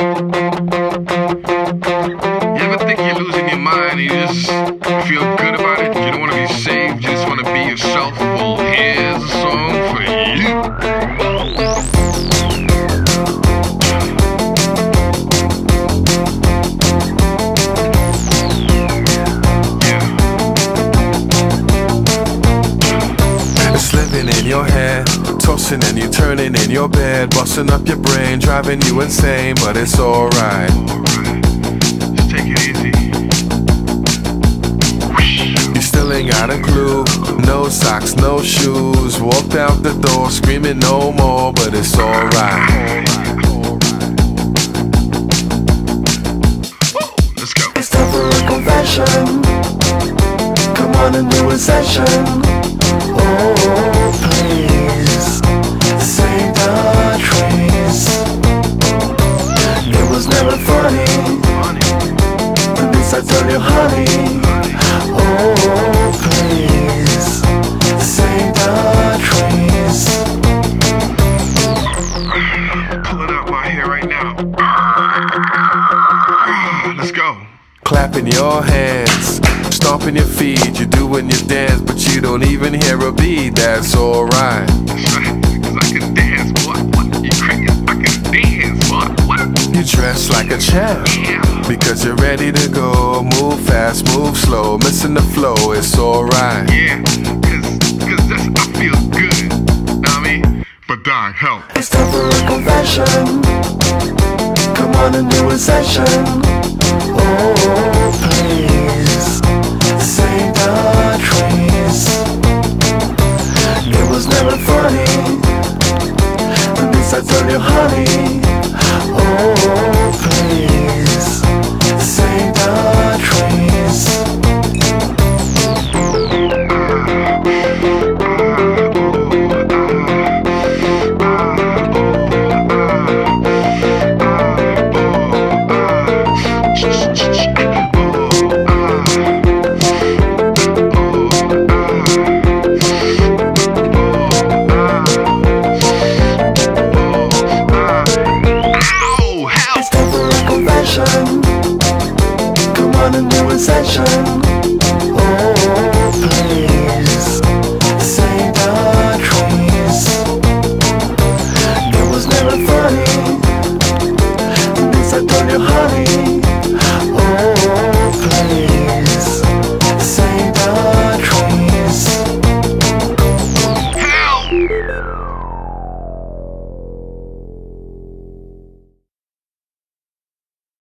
You ever think you're losing your mind and you just feel good tossing and you turning in your bed, busting up your brain, driving you insane, but it's alright. Alright. Just take it easy. You still ain't got a clue, no socks, no shoes. Walked out the door screaming no more, but it's alright. Let's go. It's time for a confession. Come on and do a session. Oh, oh, oh. You, honey. Oh, please save the trees. Pulling out my hair right now. Let's go. Clapping your hands, stomping your feet, you're doing your dance, but you don't even hear a beat. That's alright. A champ. Because you're ready to go. Move fast, move slow, missing the flow, it's alright. Yeah. Cause, cause that's, I feel good. Know what I mean? But dog, help. It's time for a confession. Come on and do a session. Oh, please save the trees. It was never funny. Oh, please save the trees. It was never funny. This I you, honey.